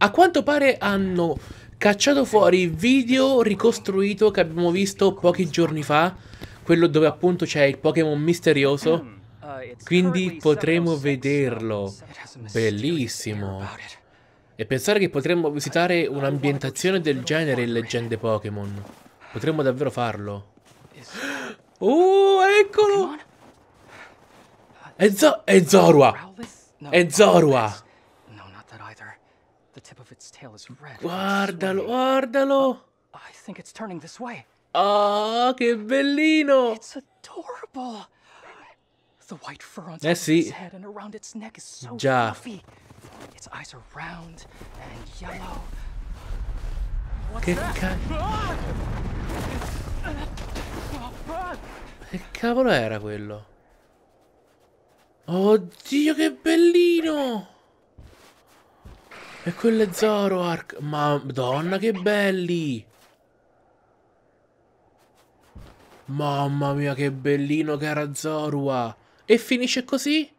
A quanto pare hanno cacciato fuori il video ricostruito che abbiamo visto pochi giorni fa, quello dove appunto c'è il Pokémon misterioso. Quindi potremo vederlo. Bellissimo. E pensare che potremmo visitare un'ambientazione del genere in Leggende Pokémon. Potremmo davvero farlo. Oh, eccolo! È, Zo è Zorua! È Zorua! The tip of its tail is red. Guardalo, guardalo. Oh, I think it's turning this way. Ah, oh, che bellino! It's adorable. The white fur on eh, sì. its head and around its neck is so Già. fluffy. Its eyes are round and yellow. What's che cavolo? Che cavolo era quello? Oddio, oh, che bellino! E quello è Zoroark. Madonna, che belli! Mamma mia, che bellino che era Zorua! E finisce così?